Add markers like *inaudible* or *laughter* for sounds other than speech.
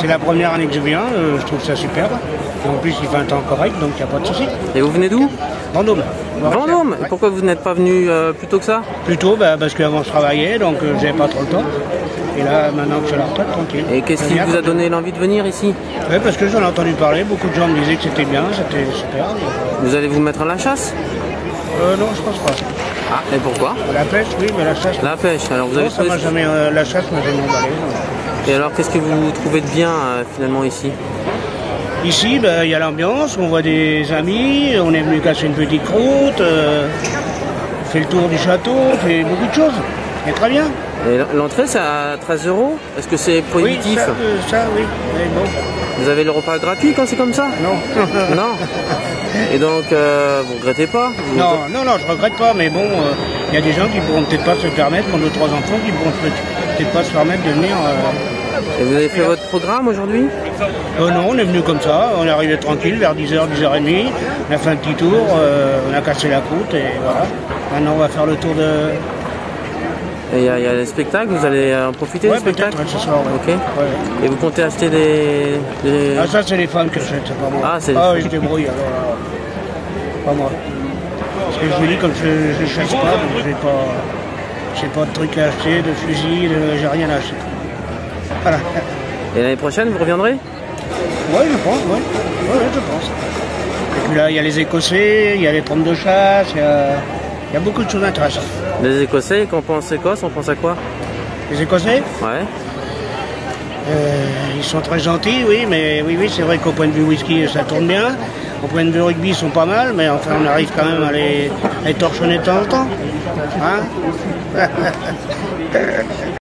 C'est la première année que je viens, euh, je trouve ça superbe. Et en plus, il fait un temps correct, donc il n'y a pas de souci. Et vous venez d'où Vendôme. Vendôme Ouais. pourquoi vous n'êtes pas venu euh, plus tôt que ça Plutôt bah, parce qu'avant je travaillais, donc euh, j'avais pas trop le temps. Et là, maintenant que je suis à la retraite, tranquille. Et qu'est-ce qui vous a donné l'envie de venir ici Ouais, parce que j'en ai entendu parler, beaucoup de gens me disaient que c'était bien, c'était super. Vous allez vous mettre à la chasse Euh, non, je pense pas. Ah, et pourquoi La pêche, oui, mais la chasse, La pêche. Alors vous non, avez ça m'a jamais, euh, la chasse m'a jamais emballé. Et alors qu'est-ce que vous trouvez de bien euh, finalement ici? Ici, ben, il y a l'ambiance, on voit des amis, on est venu casser une petite croûte, euh, on fait le tour du château, on fait beaucoup de choses. C'est très bien. L'entrée c'est à 13 euros? Est-ce que c'est Oui, prohibitif? ça, euh, ça, oui. Mais bon, Vous avez le repas gratuit quand c'est comme ça? Non. *laughs* Non. Et donc euh, vous regrettez pas? Vous- non, non, non, je regrette pas, mais bon, il y a des gens qui pourront peut-être pas se permettre, comme deux, trois enfants, qui pourront peut- peut-être pas se permettre de venir. Et vous avez fait votre programme aujourd'hui Euh, non, on est venu comme ça, on est arrivé tranquille vers 10h, 10h30, on a fait un petit tour, euh, on a cassé la croûte et voilà. Maintenant on va faire le tour de... Et il y, a- il y a les spectacles, vous allez en profiter Ouais, des spectacles ouais, ce soir, ouais. Et vous comptez acheter des... des- Ah ça c'est les femmes que achètent, c'est pas moi. Ah, c'est les ah je débrouille alors. Pas moi. Parce que je vous dis, comme je ne chasse pas, donc j'ai pas... J'ai pas de trucs à acheter, de fusils, de... j'ai rien à acheter. Voilà. Et l'année prochaine, vous reviendrez? Oui, je pense, oui. Oui, oui, je pense. Et puis là, il y a les Écossais, il y a les pommes de chasse, il y a, il y a beaucoup de choses intéressantes. Les Écossais, quand on pense Écosse, on pense à quoi? Les Écossais, Ouais. euh, ils sont très gentils, oui, mais oui, oui, c'est vrai qu'au point de vue whisky, ça tourne bien. Au point de vue rugby, ils sont pas mal, mais enfin, on arrive quand même à les, à les torchonner de temps en temps. Hein? *laughs*